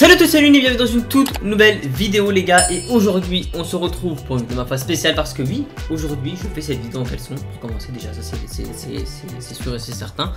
Salut à tous, salut et bienvenue dans une toute nouvelle vidéo les gars. Et aujourd'hui on se retrouve pour une vidéo ma foi spéciale parce que oui, aujourd'hui je fais cette vidéo en caleçon. Pour commencer déjà, ça c'est sûr et c'est certain.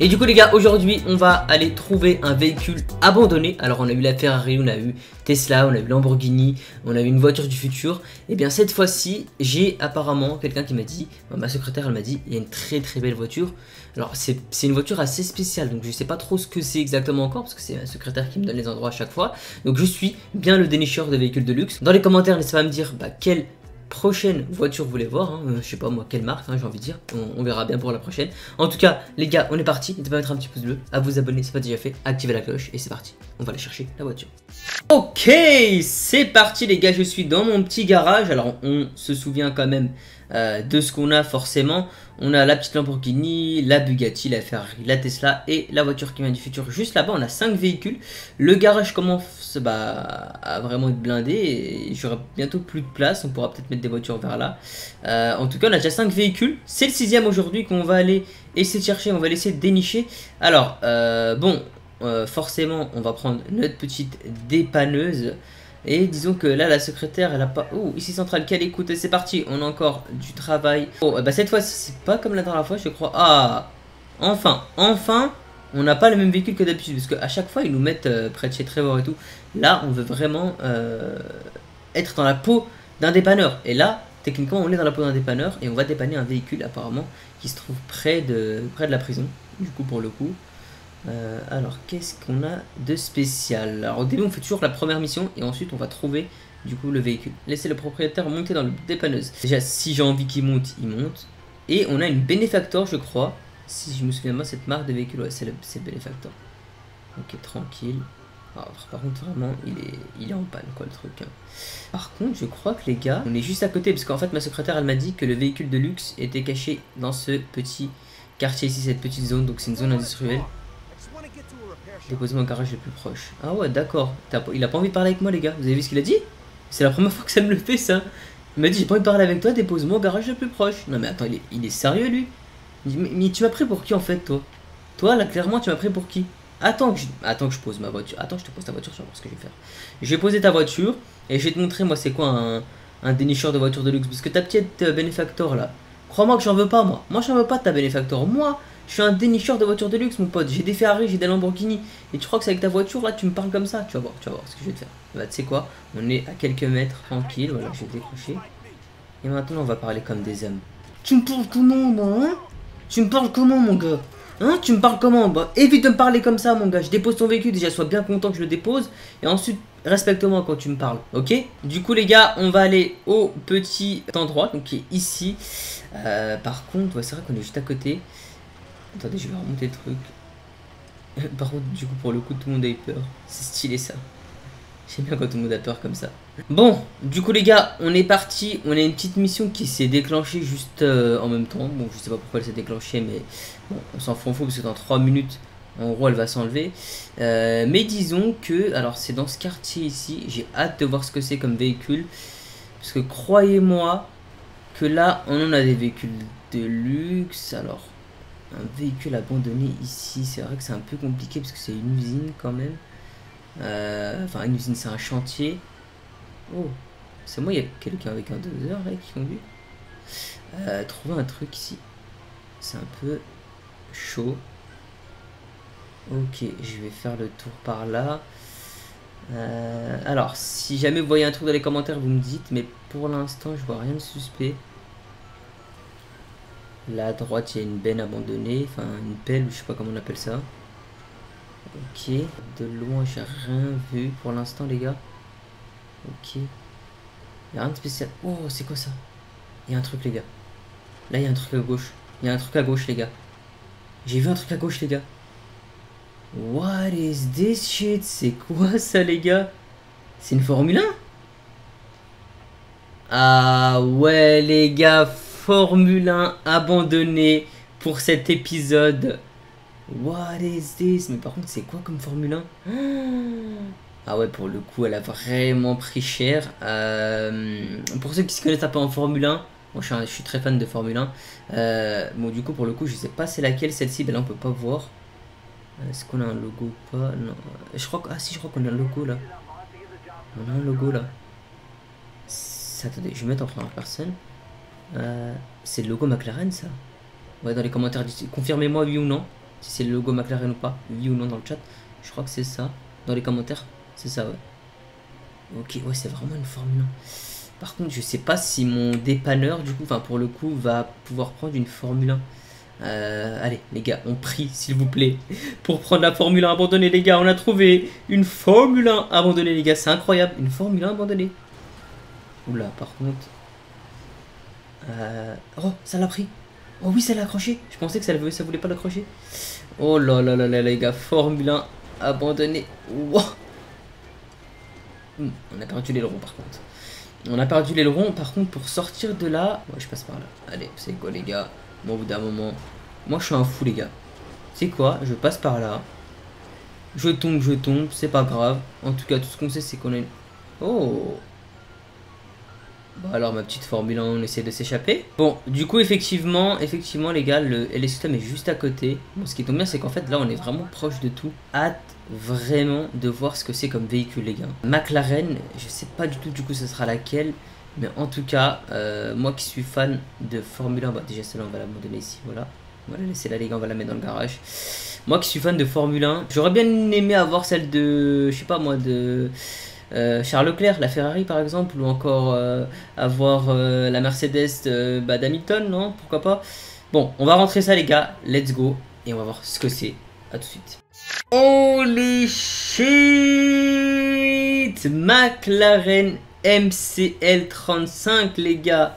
Et du coup les gars, aujourd'hui on va aller trouver un véhicule abandonné. Alors on a eu la Ferrari, on a eu Tesla, on a eu Lamborghini, on a eu une voiture du futur Et bien cette fois-ci, j'ai apparemment quelqu'un qui m'a dit Ma secrétaire elle m'a dit, il y a une très très belle voiture alors c'est une voiture assez spéciale, donc je sais pas trop ce que c'est exactement encore, parce que c'est un secrétaire qui me donne les endroits à chaque fois. Donc je suis bien le dénicheur de véhicules de luxe. Dans les commentaires, n'hésitez pas à me dire bah, quelle prochaine voiture vous voulez voir, hein. euh, je sais pas moi quelle marque, hein, j'ai envie de dire, on, verra bien pour la prochaine. En tout cas, les gars, on est parti, n'hésitez pas à mettre un petit pouce bleu, à vous abonner, c'est pas déjà fait, activez la cloche et c'est parti, on va aller chercher la voiture. Ok, c'est parti les gars, je suis dans mon petit garage, alors on se souvient quand même euh, de ce qu'on a forcément. On a la petite Lamborghini, la Bugatti, la Ferrari, la Tesla et la voiture qui vient du futur. Juste là-bas, on a 5 véhicules. Le garage commence bah, à vraiment être blindé et j'aurai bientôt plus de place. On pourra peut-être mettre des voitures vers là. Euh, en tout cas, on a déjà 5 véhicules. C'est le sixième aujourd'hui qu'on va aller essayer de chercher. On va laisser dénicher. Alors, euh, bon, forcément, on va prendre notre petite dépanneuse. Et disons que là, la secrétaire, elle a pas... Oh, ici centrale, quelle écoute c'est parti, on a encore du travail. Oh, bah cette fois-ci, c'est pas comme la dernière fois, je crois. Ah, enfin, enfin, on n'a pas le même véhicule que d'habitude. Parce qu'à chaque fois, ils nous mettent euh, près de chez Trevor et tout. Là, on veut vraiment euh, être dans la peau d'un dépanneur. Et là, techniquement, on est dans la peau d'un dépanneur. Et on va dépanner un véhicule, apparemment, qui se trouve près de, près de la prison. Du coup, pour le coup. Euh, alors, qu'est-ce qu'on a de spécial? Alors, au début, on fait toujours la première mission et ensuite, on va trouver du coup le véhicule. Laissez le propriétaire monter dans le dépanneuse. Déjà, si j'ai envie qu'il monte, il monte. Et on a une Benefactor, je crois. Si je me souviens bien, cette marque de véhicule, ouais, c'est le, le, Benefactor. Ok, tranquille. Alors, par contre, vraiment, il est, il est en panne, quoi, le truc. Hein. Par contre, je crois que les gars, on est juste à côté, parce qu'en fait, ma secrétaire, elle m'a dit que le véhicule de luxe était caché dans ce petit quartier ici, cette petite zone. Donc, c'est une zone industrielle. Dépose-moi au garage le plus proche. Ah ouais, d'accord. Il a pas envie de parler avec moi, les gars. Vous avez vu ce qu'il a dit? C'est la première fois que ça me le fait, ça. Il m'a dit, j'ai pas envie de parler avec toi, dépose-moi au garage le plus proche. Non mais attends, il est, sérieux, lui? Mais, tu m'as pris pour qui, en fait, toi? Toi, là, clairement, tu m'as pris pour qui? Attends que, je, attends que je pose ma voiture. Attends, je te pose ta voiture, tu vas voir ce que je vais faire. Je vais poser ta voiture et je vais te montrer, moi, c'est quoi un, dénicheur de voiture de luxe? Parce que ta petite euh, bénéfactor, là, crois-moi que j'en veux pas, moi. Moi, j'en veux pas de ta bénéfactor. Moi, je suis un dénicheur de voitures de luxe, mon pote. J'ai des Ferrari, j'ai des Lamborghini. Et tu crois que c'est avec ta voiture, là, tu me parles comme ça? Tu vas voir, tu vas voir ce que je vais te faire. Bah, tu sais quoi? On est à quelques mètres, tranquille. Voilà, je vais décrocher. Et maintenant, on va parler comme des hommes. Tu me parles comment, moi, hein? Tu me parles comment, mon gars? Hein? Tu me parles comment? Bah, évite de me parler comme ça, mon gars. Je dépose ton véhicule, déjà, sois bien content que je le dépose. Et ensuite, respecte-moi quand tu me parles, ok? Du coup, les gars, on va aller au petit endroit, donc qui est ici. Euh, par contre, c'est vrai qu'on est juste à côté. Attendez, je vais remonter le truc. Par contre, du coup, pour le coup, tout le monde a eu peur. C'est stylé ça. J'aime bien quand tout le monde a peur comme ça. Bon, du coup les gars, on est parti. On a une petite mission qui s'est déclenchée juste euh, en même temps. Bon, je sais pas pourquoi elle s'est déclenchée, mais bon, on s'en fout parce que dans 3 minutes, en gros, elle va s'enlever. Euh, mais disons que, alors c'est dans ce quartier ici. J'ai hâte de voir ce que c'est comme véhicule. Parce que croyez-moi que là, on en a des véhicules de luxe. Alors, un véhicule abandonné ici, c'est vrai que c'est un peu compliqué parce que c'est une usine quand même. Euh, enfin, une usine, c'est un chantier. Oh, c'est moi, il y a quelqu'un avec un doseur là qui conduit. Euh, trouver un truc ici. C'est un peu chaud. Ok, je vais faire le tour par là. Euh, alors, si jamais vous voyez un truc dans les commentaires, vous me dites. Mais pour l'instant, je vois rien de suspect. Là à droite, il y a une benne abandonnée, enfin une pelle, je sais pas comment on appelle ça. Ok, de loin, j'ai rien vu pour l'instant, les gars. Ok. Il a rien de spécial. Oh, c'est quoi ça? Il y a un truc, les gars. Là, il y a un truc à gauche. Il y a un truc à gauche, les gars. J'ai vu un truc à gauche, les gars. What is this shit? C'est quoi ça, les gars? C'est une Formule 1 Ah ouais, les gars, Formule 1 abandonné pour cet épisode. What is this? Mais par contre, c'est quoi comme Formule 1 Ah ouais, pour le coup, elle a vraiment pris cher. Euh, pour ceux qui se connaissent un peu en Formule 1, moi je suis, très fan de Formule 1. Euh, bon, du coup, pour le coup, je sais pas c'est laquelle celle-ci. Ben là, on peut pas voir. Est-ce qu'on a un logo ou pas? Non. Je crois que... Ah si, je crois qu'on a un logo là. On a un logo là. Attendez, je vais mettre en première personne. Euh, c'est le logo McLaren ça Ouais, dans les commentaires, confirmez-moi oui ou non. Si c'est le logo McLaren ou pas. Oui ou non dans le chat. Je crois que c'est ça. Dans les commentaires, c'est ça, ouais. Ok, ouais, c'est vraiment une Formule 1. Par contre, je sais pas si mon dépanneur, du coup, enfin pour le coup, va pouvoir prendre une Formule 1. Euh, allez, les gars, on prie, s'il vous plaît, pour prendre la Formule 1 abandonnée, les gars. On a trouvé une Formule 1 abandonnée, les gars. C'est incroyable, une Formule 1 abandonnée. Oula, par contre... Euh... Oh, ça l'a pris. Oh oui, ça l'a accroché. Je pensais que ça, ça voulait pas l'accrocher. Oh là là là là, les gars, Formule 1 abandonné. Hmm, on a perdu l'aileron par contre. On a perdu l'aileron, par contre, pour sortir de là... Moi, je passe par là. Allez, c'est quoi, les gars? Bon, au bout d'un moment... Moi, je suis un fou, les gars. C'est quoi? Je passe par là. Je tombe, je tombe, c'est pas grave. En tout cas, tout ce qu'on sait, c'est qu'on a une... Oh Alors ma petite Formule 1, on essaie de s'échapper. Bon, du coup effectivement, effectivement les gars, le LS System est juste à côté. Ce qui tombe bien, c'est qu'en fait là, on est vraiment proche de tout. Hâte vraiment de voir ce que c'est comme véhicule les gars. McLaren, je sais pas du tout du coup ce sera laquelle. Mais en tout cas, euh, moi qui suis fan de Formule 1, bah déjà celle-là on va l'abandonner ici, voilà. On va la laisser là les gars, on va la mettre dans le garage. Moi qui suis fan de Formule 1, j'aurais bien aimé avoir celle de, je sais pas moi, de... Euh, Charles Leclerc, la Ferrari par exemple, ou encore euh, avoir euh, la Mercedes bah, d'Hamilton, non? Pourquoi pas? Bon, on va rentrer ça les gars, let's go, et on va voir ce que c'est. A tout de suite. Holy shit! McLaren MCL35 les gars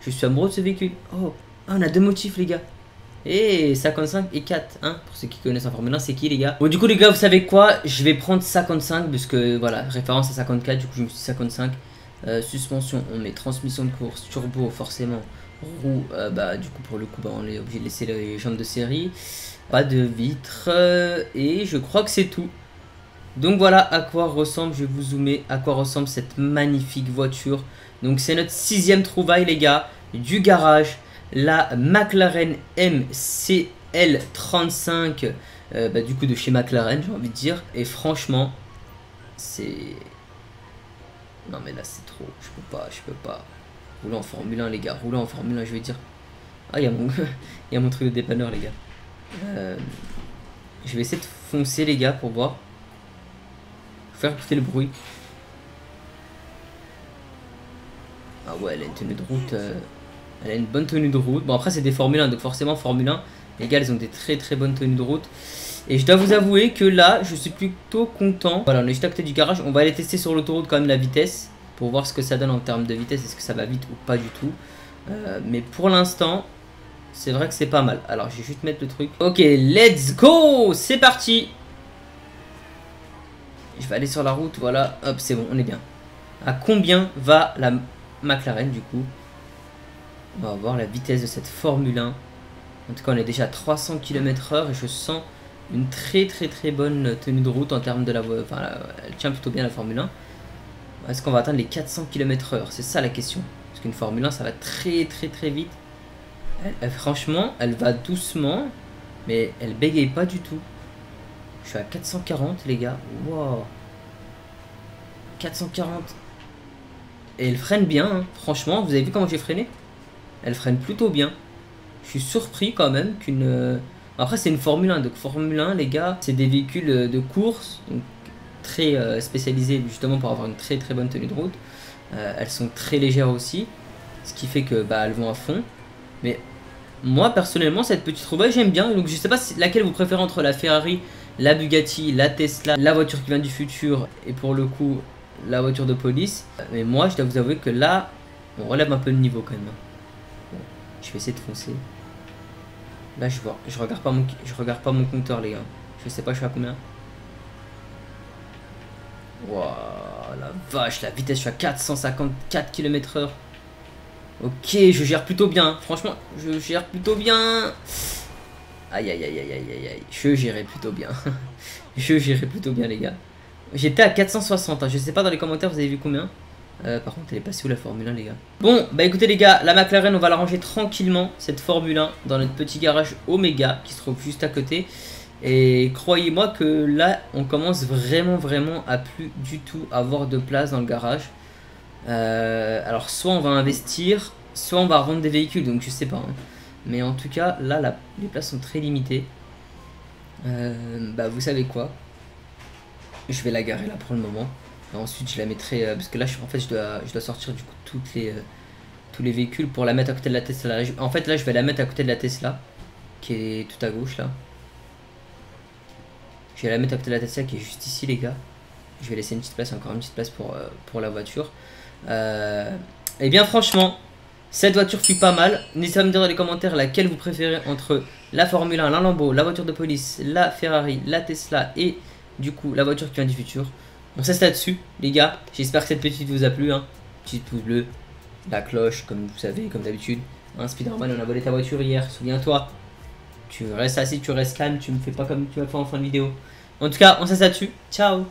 Je suis amoureux de ce véhicule. Oh, ah, on a deux motifs, les gars. Et 55 et 4, hein, pour ceux qui connaissent en Formule 1, c'est qui les gars Bon du coup les gars vous savez quoi? Je vais prendre 55 parce que voilà, référence à 54, du coup je me suis 55 euh, Suspension, on met transmission de course, turbo forcément Roue, euh, bah du coup pour le coup bah, on est obligé de laisser les jambes de série. Pas de vitres euh, et je crois que c'est tout. Donc voilà à quoi ressemble, je vais vous zoomer, à quoi ressemble cette magnifique voiture Donc c'est notre sixième trouvaille les gars du garage. La McLaren MCL35 euh, bah, du coup de chez McLaren j'ai envie de dire. Et franchement c'est non mais là c'est trop. Je peux pas je peux pas. Rouler en Formule 1 les gars. Rouler en Formule 1 je vais dire. Ah il y a mon y a mon truc de dépanneur les gars. Euh, je vais essayer de foncer les gars pour voir. Faire écouter le bruit ah ouais elle a une tenue de route euh, elle a une bonne tenue de route. Bon, après, c'est des Formule 1, donc forcément, Formule 1, les gars, ils ont des très très bonnes tenues de route. Et je dois vous avouer que là, je suis plutôt content. Voilà, on est juste à côté du garage. On va aller tester sur l'autoroute quand même la vitesse. Pour voir ce que ça donne en termes de vitesse. Est-ce que ça va vite ou pas du tout. Euh, mais pour l'instant, c'est vrai que c'est pas mal. Alors, je vais juste mettre le truc. Ok, let's go C'est parti Je vais aller sur la route, voilà. Hop, c'est bon, on est bien. À combien va la McLaren, du coup on va voir la vitesse de cette Formule 1. En tout cas, on est déjà à 300 km h et je sens une très très très bonne tenue de route en termes de la voie. Enfin, elle tient plutôt bien la Formule 1. Est-ce qu'on va atteindre les 400 km h C'est ça la question. Parce qu'une Formule 1, ça va très très très vite. franchement, elle va doucement, mais elle bégaye pas du tout. Je suis à 440, les gars. Wow. 440. Et elle freine bien, hein. franchement. Vous avez vu comment j'ai freiné? Elle freine plutôt bien. Je suis surpris quand même qu'une... Euh, après c'est une Formule 1, donc Formule 1 les gars, c'est des véhicules euh, de course, donc très euh, spécialisés justement pour avoir une très très bonne tenue de route. elles sont très légères aussi, ce qui fait que bah, elles vont à fond. Mais moi personnellement cette petite roue j'aime bien, donc je sais pas laquelle vous préférez entre la Ferrari, la Bugatti, la Tesla, la voiture qui vient du futur et pour le coup la voiture de police. Mais moi je dois vous avouer que là on relève un peu le niveau quand même. Je vais essayer de foncer. Là, je vois. Je regarde pas mon, je regarde pas mon compteur, les gars. Je sais pas, je suis à combien. Waouh, la vache, la vitesse, je suis à 454 km/h. Ok, je gère plutôt bien. Franchement, je gère plutôt bien. Aïe, aïe, aïe, aïe, aïe, aïe. Je gérais plutôt bien. je gérais plutôt bien, les gars. J'étais à 460. Hein. Je sais pas dans les commentaires, vous avez vu combien euh, Par contre, elle est passée où la Formule 1, les gars? Bon, bah écoutez, les gars, la McLaren, on va la ranger tranquillement, cette Formule 1, dans notre petit garage Omega, qui se trouve juste à côté. Et croyez-moi que là, on commence vraiment, vraiment à plus du tout avoir de place dans le garage. Euh, alors, soit on va investir, soit on va rendre des véhicules, donc je sais pas. Hein. Mais en tout cas, là, les places sont très limitées. Euh, bah, vous savez quoi? Je vais la garer là pour le moment. ensuite, je la mettrai... Euh, parce que là, je, en fait, je dois, sortir du coup les, tous les véhicules pour la mettre à côté de la Tesla. En fait, là, je vais la mettre à côté de la Tesla, qui est tout à gauche, là. Je vais la mettre à côté de la Tesla qui est juste ici, les gars. Je vais laisser une petite place, encore une petite place pour, euh, pour la voiture. Euh, et bien, franchement, cette voiture fut pas mal. N'hésitez pas à me dire dans les commentaires laquelle vous préférez entre la Formule 1, la Lambo, la voiture de police, la Ferrari, la Tesla et du coup la voiture qui vient du futur. On ça là-dessus, les gars. J'espère que cette petite vous a plu. Hein. Petite pouce bleu, la cloche, comme vous savez, comme d'habitude. Hein, Spider-Man, on a volé ta voiture hier, souviens-toi. Tu restes assis, tu restes calme, tu me fais pas comme tu m'as fait en fin de vidéo. En tout cas, on se là-dessus. Ciao